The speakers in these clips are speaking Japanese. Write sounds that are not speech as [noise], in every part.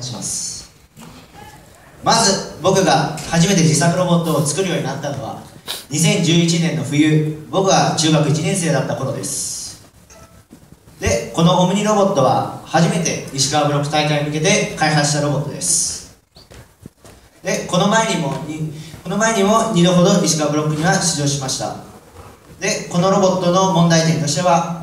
話します。まず僕が初めて自作ロボットを作るようになったのは2011年の冬僕が中学1年生だった頃です。でこのオムニロボットは初めて石川ブロック大会に向けて開発したロボットです。でこの前にもこの前にも2度ほど石川ブロックには出場しました。でこのロボットの問題点としては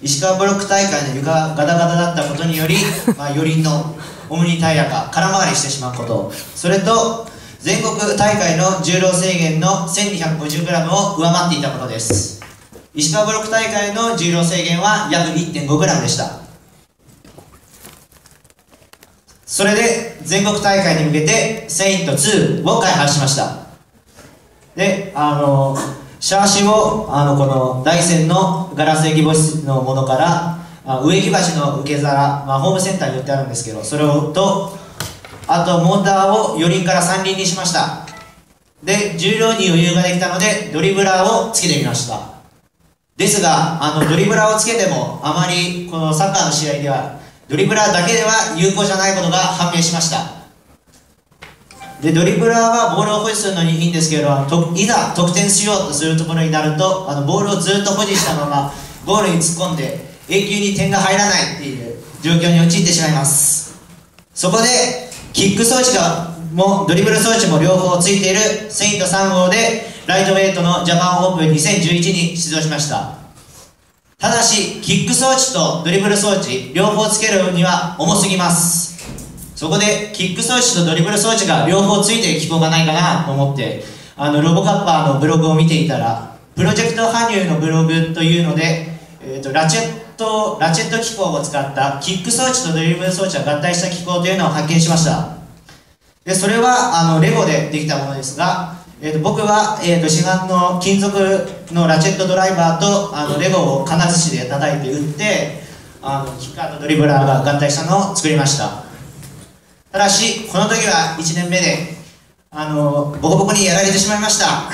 石川ブロック大会の床がガタガタだったことにより、[laughs] まあ、四輪のオムニタイヤが空回りしてしまうこと。それと全国大会の重量制限の 1250g を上回っていたことです。石川ブロック大会の重量制限は約 1.5g でした。それで全国大会に向けてセイント2を開発しました。であのシャーシをあのこの大山のガラスエポキシのものから植木鉢の受け皿、まあ、ホームセンターに売ってあるんですけどそれをとあとモーターを4輪から3輪にしました。で重量に余裕ができたのでドリブラーをつけてみました。ですがあのドリブラーをつけてもあまりこのサッカーの試合ではドリブラーだけでは有効じゃないことが判明しました。でドリブラーはボールを保持するのにいいんですけれどもいざ得点しようとするところになるとあのボールをずっと保持したままゴールに突っ込んで永久に点が入らないっていう状況に陥ってしまいます。そこでキック装置がもドリブル装置も両方ついているセイント3号でライトウェイトのジャパンオープン2011に出場しました。ただしキック装置とドリブル装置両方つけるには重すぎます。そこでキック装置とドリブル装置が両方ついてる機構がないかなと思ってあのロボカッパーのブログを見ていたらプロジェクト羽生のブログというので、えーと、ラチェットラチェット機構を使ったキック装置とドリブル装置が合体した機構というのを発見しました。でそれはあのレゴでできたものですがえーと、僕は、えーと、市販の金属のラチェットドライバーとあのレゴを金槌で叩いて打ってあのキッカーとドリブラーが合体したのを作りました。ただしこの時は1年目であのボコボコにやられてしまいました。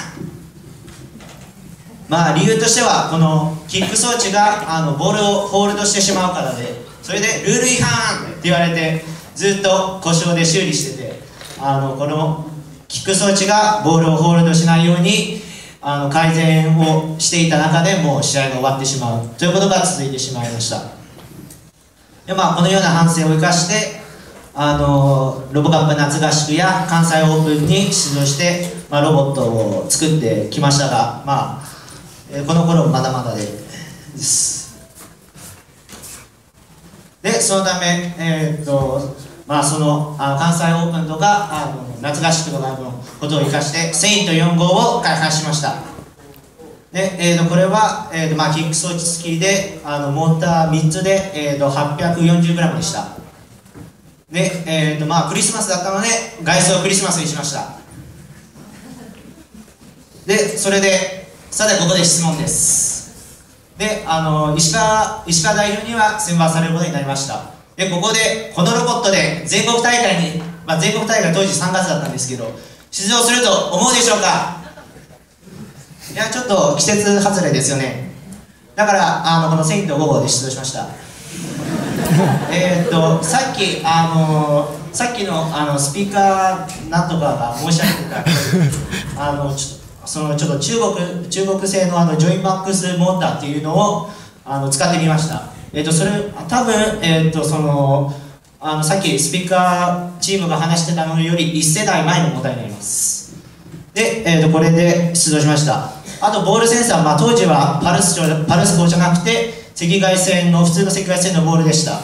まあ理由としてはこのキック装置があのボールをホールドしてしまうからでそれでルール違反って言われてずっと故障で修理しててあのこのキック装置がボールをホールドしないようにあの改善をしていた中でもう試合が終わってしまうということが続いてしまいました。で、まあ、このような反省を生かしてあのロボカップ夏合宿や関西オープンに出場して、まあ、ロボットを作ってきましたが、まあえ、この頃まだまだでです。でそのため、えー、っとまあ、そのあ関西オープンとかあの夏合宿とかのことを生かしてセイント4号を開発しました。で、えー、とこれは、えーとまあ、キック装置付きであのモーター3つで、えー、と 840g でした。で、えーとまあ、クリスマスだったので外装をクリスマスにしました。でそれでさてここで質問です。であの石川石川代表には選抜されることになりました。でここでこのロボットで全国大会に、まあ、全国大会当時3月だったんですけど出場すると思うでしょうか？いやちょっと季節外れですよね。だからあのこのセイント5号で出場しました。[laughs] えっとさっきあのさっきのあのスピーカーなんとかが申し上げてた [laughs] あのちょそのちょっと中国中国製のあのジョイマックスモーターっていうのをあの使ってみました。えーと、それ多分、えーと、そのあのさっきスピーカーチームが話してたのより1世代前の問題になります。で、えーと、これで出動しました。あとボールセンサー、まあ、当時はパルスパルス号じゃなくて赤外線の普通の赤外線のボールでした。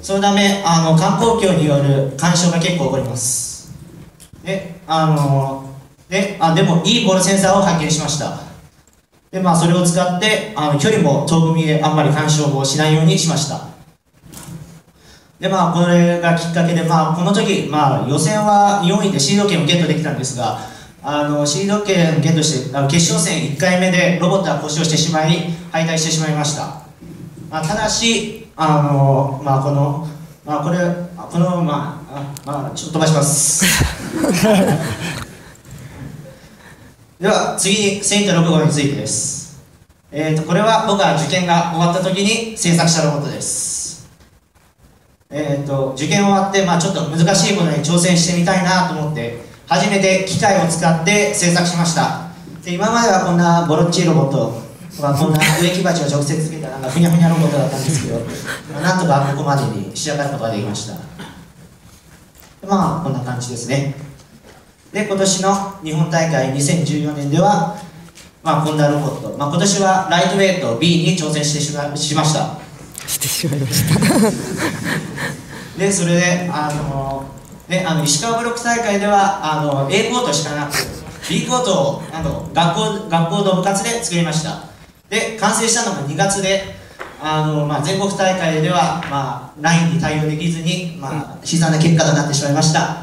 そのためあの観光橋による干渉が結構起こります。であのであでもいいボールセンサーを発見しました。でまあそれを使ってあの距離も遠く見えあんまり干渉をしないようにしました。でまあこれがきっかけでまあこの時まあ予選は4位でシード権をゲットできたんですがあのシード権をゲットしてあの決勝戦1回目でロボットは故障してしまい敗退してしまいました、まあ、ただしあのまあこのまあこれこのまあまあちょっと飛ばします。[laughs] では次にセイント6号についてです、えーと、これは僕が受験が終わった時に制作したロボットです。えー、と受験終わって、まあ、ちょっと難しいことに挑戦してみたいなと思って初めて機械を使って制作しました。で今まではこんなボロッチロボットまあ、こんな植木鉢を直接つけたなんかふにゃふにゃロボットだったんですけど、[laughs] まあ、なんとかここまでに仕上がることができました。まあこんな感じですね。で今年の日本大会2014年ではまあこんなロボット、まあ、今年はライトウェイト B に挑戦してしましました。してしまいました。[laughs] でそれであのねあの石川ブロック大会ではあの A コートしかなく B コートをあの学校学校の部活で作りましたで完成したのが2月であの、まあ、全国大会では、まあ、ラインに対応できずに、まあ、悲惨な結果となってしまいました。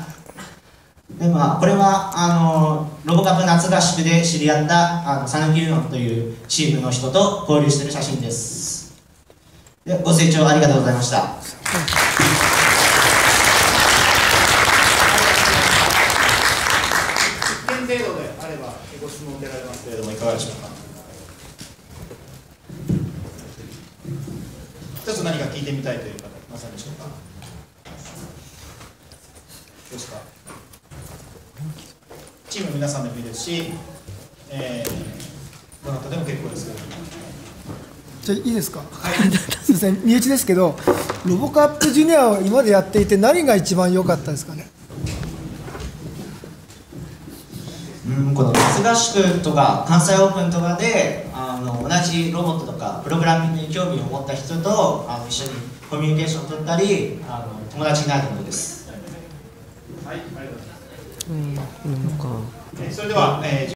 で、まあ、これはあのロボカップ夏合宿で知り合ったあの讃岐ユノンというチームの人と交流している写真です。でご清聴ありがとうございました。1点程度であればご質問受けられますけれどもいかがでしょうか一つ何か聞いてみたいという方いませんでしょうか。どうですか？チーム皆さんでもいいですし、えー、どなたでも結構ですじゃあいいですか、[laughs] すみません。身内ですけどロボカップジュニアを今までやっていて何が一番良かったですかね？うんこの夏合宿とか関西オープンとかであの同じロボットとかプログラミングに興味を持った人とあの一緒にコミュニケーションを取ったりあの友達になることです。はいありがとうございます、うん、なんか。えーそれでは、えー